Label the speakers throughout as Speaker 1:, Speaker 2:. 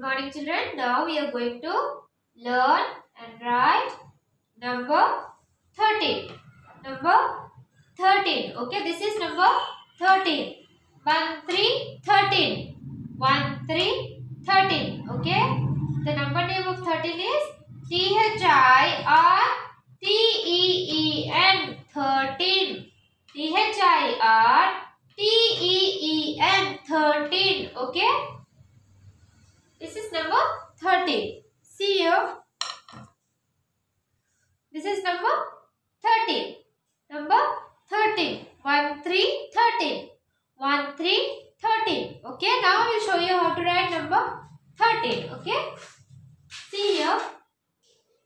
Speaker 1: Morning children. Now we are going to learn and write number 13. Number 13. Okay, this is number 13. 1, 3, 13. 1, 3, 13. Okay. The number name of 13 is T-H-I-R-T-E-E-N 13. T-H-I-R-T-E-E-N 13. Okay. This is number 13. See here. This is number 13. Number 13. 1, 3, 13. 1, 3, 13. Okay, now I will show you how to write number 13. Okay. See here.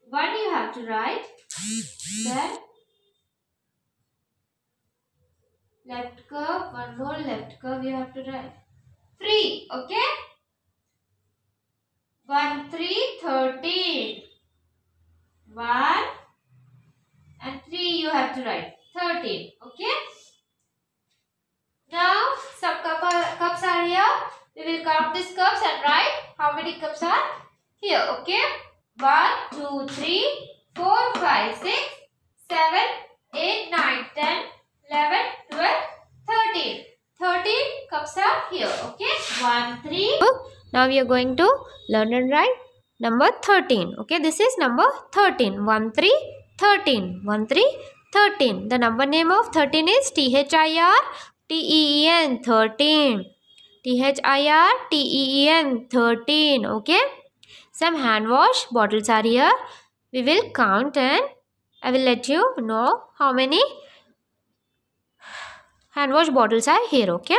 Speaker 1: 1 you have to write. Then left curve. One more left curve you have to write. 3. Okay. 1, 3, 13. 1 and 3 you have to write. 13. Okay. Now some cup are, cups are here. We will count these cups and write how many cups are here. Okay. 1, 2, 3, 4, 5, 6, 7, 8, 9, 10, 11, 12, 13. 13 cups are here. Okay. 1, 3.
Speaker 2: Now we are going to learn and write number 13. Okay, this is number 13. 1, 3, 13. 1, 3, 13. The number name of 13 is T-H-I-R T-E-E-N 13. T-H-I-R-T-E-E-N 13. Okay. Some hand wash bottles are here. We will count and I will let you know how many hand wash bottles are here. Okay.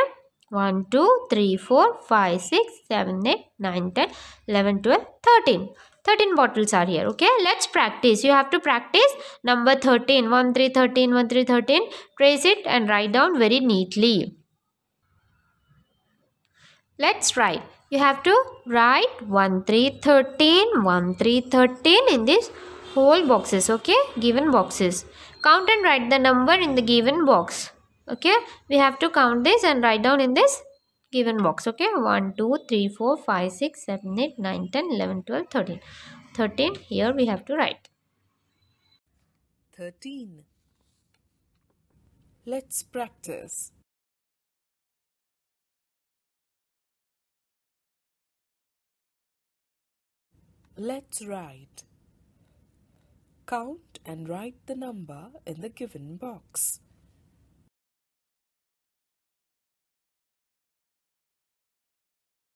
Speaker 2: 1, 2, 3, 4, 5, 6, 7, 8, 9, 10, 11, 12, 13. 13 bottles are here. Okay. Let's practice. You have to practice number 13. 1, 3, 13, 1, 3, 13. Trace it and write down very neatly. Let's write. You have to write 1, 3, 13, 1, 3, 13 in this whole boxes. Okay. Given boxes. Count and write the number in the given box okay we have to count this and write down in this given box okay 1 2 3 4 5 6 7 8 9 10 11 12 13 13 here we have to write
Speaker 3: 13. Let's practice. Let's write. Count and write the number in the given box.